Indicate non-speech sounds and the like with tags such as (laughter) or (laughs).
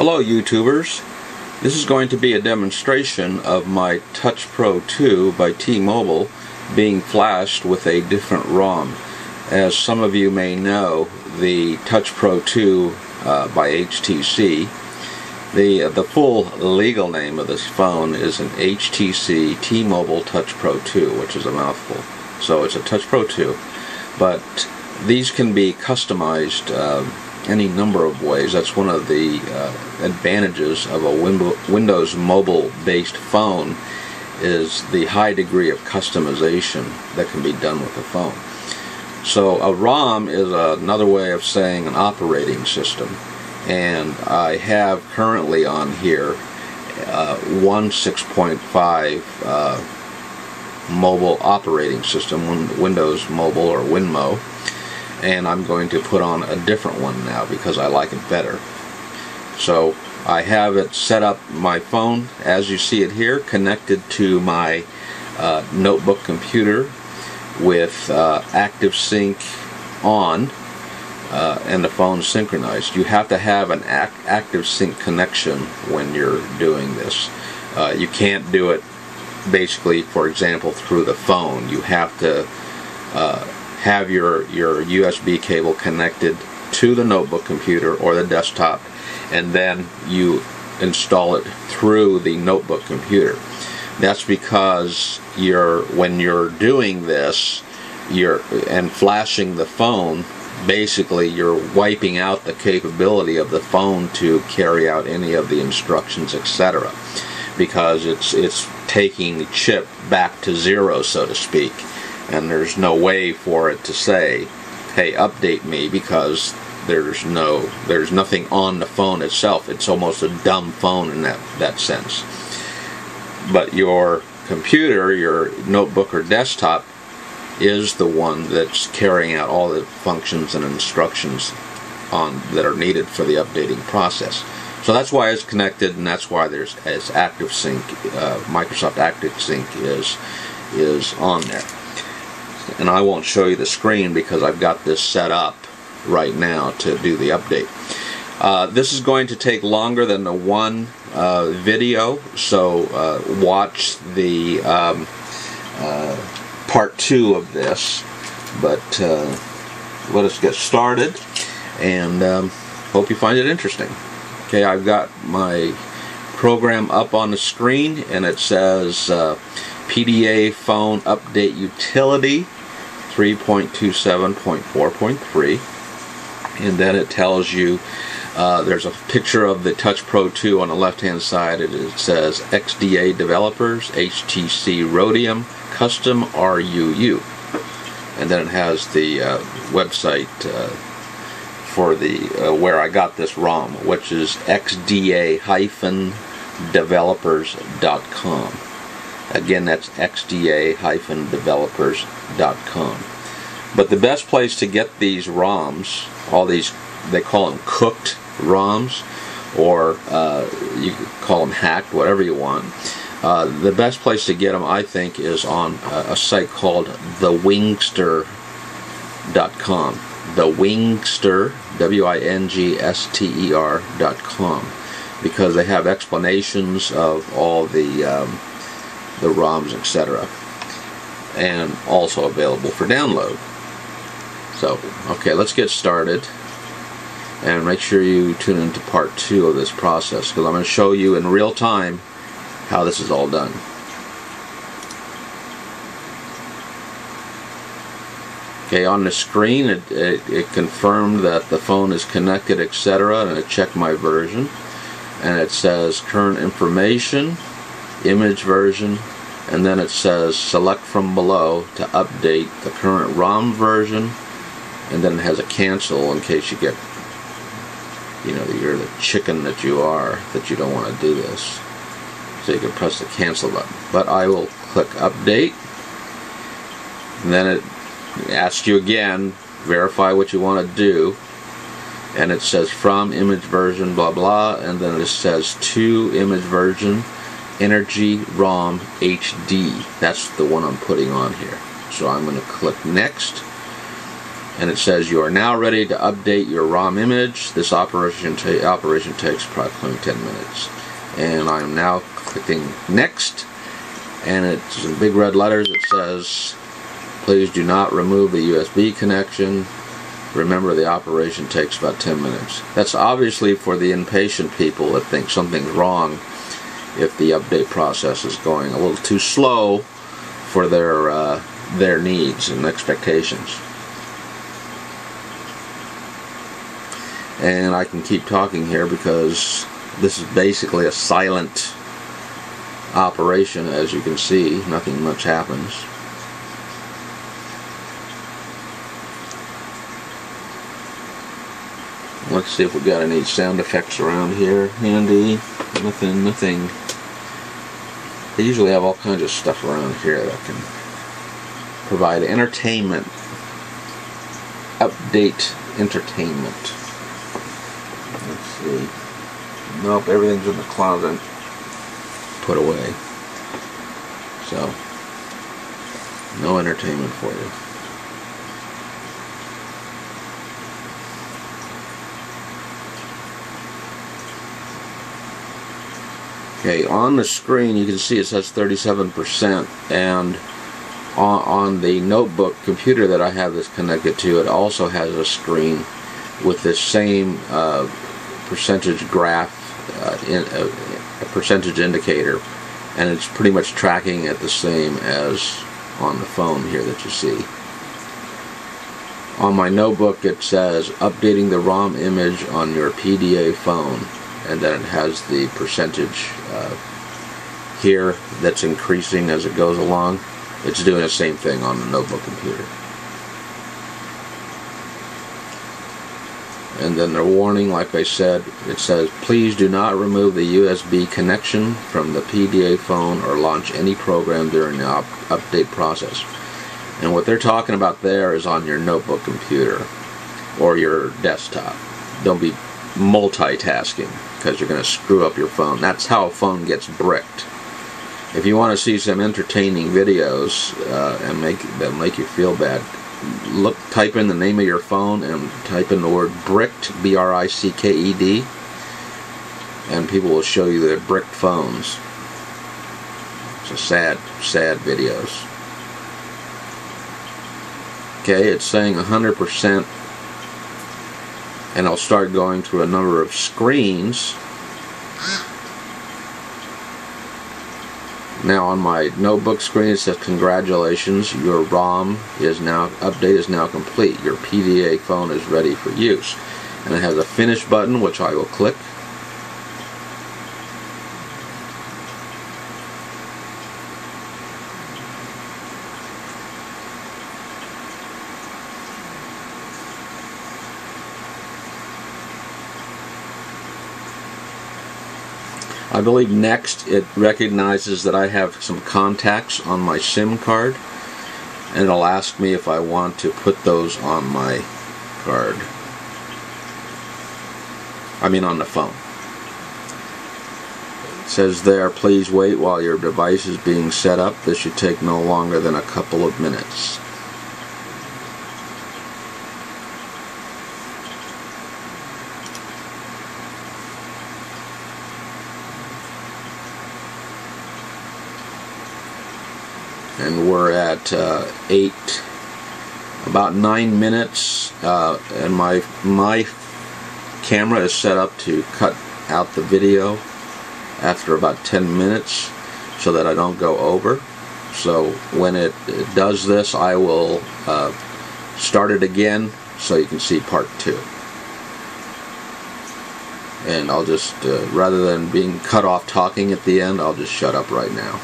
Hello YouTubers. This is going to be a demonstration of my Touch Pro 2 by T-Mobile being flashed with a different ROM. As some of you may know, the Touch Pro 2 uh, by HTC, the, uh, the full legal name of this phone is an HTC T-Mobile Touch Pro 2, which is a mouthful. So it's a Touch Pro 2, but these can be customized um, any number of ways. That's one of the uh, advantages of a Windows mobile based phone is the high degree of customization that can be done with a phone. So a ROM is another way of saying an operating system and I have currently on here uh, one 6.5 uh, mobile operating system, Windows Mobile or Winmo and I'm going to put on a different one now because I like it better. So I have it set up my phone as you see it here connected to my uh, notebook computer with uh, active sync on uh, and the phone synchronized. You have to have an ac active sync connection when you're doing this. Uh, you can't do it basically for example through the phone. You have to uh, have your, your USB cable connected to the notebook computer or the desktop and then you install it through the notebook computer. That's because you're when you're doing this you're and flashing the phone basically you're wiping out the capability of the phone to carry out any of the instructions etc because it's it's taking the chip back to zero so to speak and there's no way for it to say hey update me because there's no there's nothing on the phone itself. It's almost a dumb phone in that that sense. But your computer your notebook or desktop is the one that's carrying out all the functions and instructions on that are needed for the updating process. So that's why it's connected and that's why there's as active sync uh, Microsoft active sync is is on there and I won't show you the screen because I've got this set up right now to do the update. Uh, this is going to take longer than the one uh, video, so uh, watch the um, uh, part two of this. But uh, let us get started, and um, hope you find it interesting. Okay, I've got my program up on the screen, and it says uh, PDA Phone Update Utility 3.27.4.3 and then it tells you uh, there's a picture of the Touch Pro 2 on the left hand side. It, it says XDA developers HTC Rhodium custom RUU and then it has the uh, website uh, for the uh, where I got this ROM which is xda-developers.com Again, that's xda-developers.com. But the best place to get these ROMs, all these, they call them cooked ROMs, or uh, you call them hacked, whatever you want. Uh, the best place to get them, I think, is on a, a site called thewingster.com. Thewingster, W-I-N-G-S-T-E-R.com, because they have explanations of all the um, the ROMs, etc. And also available for download. So, okay, let's get started. And make sure you tune into part two of this process because I'm going to show you in real time how this is all done. Okay, on the screen it, it, it, confirmed that the phone is connected, etc. And it checked my version. And it says current information, image version, and then it says select from below to update the current ROM version and then it has a cancel in case you get you know you're the chicken that you are that you don't want to do this so you can press the cancel button but I will click update and then it asks you again verify what you want to do and it says from image version blah blah and then it says to image version Energy ROM HD. That's the one I'm putting on here. So I'm going to click next. And it says you are now ready to update your ROM image. This operation, ta operation takes approximately 10 minutes. And I'm now clicking next and it's in big red letters it says please do not remove the USB connection remember the operation takes about 10 minutes that's obviously for the impatient people that think something's wrong if the update process is going a little too slow for their uh, their needs and expectations and I can keep talking here because this is basically a silent operation as you can see. Nothing much happens. Let's see if we've got any sound effects around here handy. Nothing nothing. They usually have all kinds of stuff around here that can provide entertainment. Update entertainment let's see nope everything's in the closet put away. So, no entertainment for you. Okay, on the screen you can see it says 37% and on, on, the notebook computer that I have this connected to it also has a screen with this same uh, percentage graph uh, in, uh, a percentage indicator and it's pretty much tracking at the same as on the phone here that you see. On my notebook it says updating the ROM image on your PDA phone and then it has the percentage uh, here that's increasing as it goes along. It's doing the same thing on the notebook computer. And then the warning like I said it says please do not remove the USB connection from the PDA phone or launch any program during the up update process. And what they're talking about there is on your notebook computer or your desktop. Don't be multitasking because you're going to screw up your phone. That's how a phone gets bricked. If you want to see some entertaining videos uh, and make that make you feel bad look type in the name of your phone and type in the word bricked B R I C K E D and people will show you their bricked phones. A sad sad videos. Okay it's saying 100% and I'll start going through a number of screens (laughs) Now on my notebook screen it says congratulations your ROM is now update is now complete. Your PDA phone is ready for use. And it has a finish button which I will click I believe next it recognizes that I have some contacts on my SIM card and it'll ask me if I want to put those on my card. I mean on the phone. It says there, please wait while your device is being set up. This should take no longer than a couple of minutes. And we're at uh, eight about nine minutes uh, and my my camera is set up to cut out the video after about 10 minutes so that I don't go over. So when it, does this I will uh, start it again so you can see part two. And I'll just uh, rather than being cut off talking at the end I'll just shut up right now